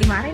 rimane